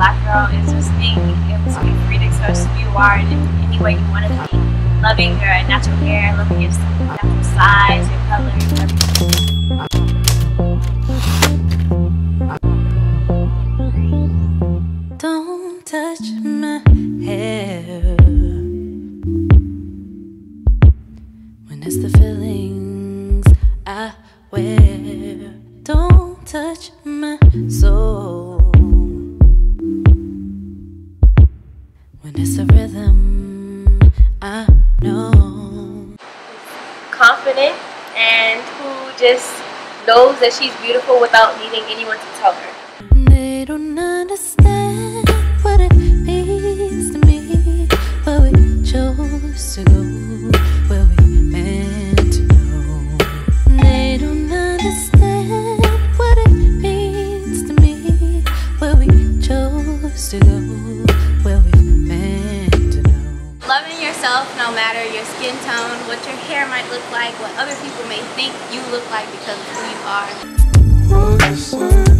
black girl is just being able to be free to express who you are in any way you want to be. Loving your natural hair, loving your natural size, your color, everything. Don't touch my hair when it's the feelings I wear. Don't touch my soul rhythm I know. Confident and who just knows that she's beautiful without needing anyone to tell her. They don't understand what it means to me, but we chose to go where we meant to know. They don't understand what it means to me, where we chose to go Loving yourself no matter your skin tone, what your hair might look like, what other people may think you look like because of who you are.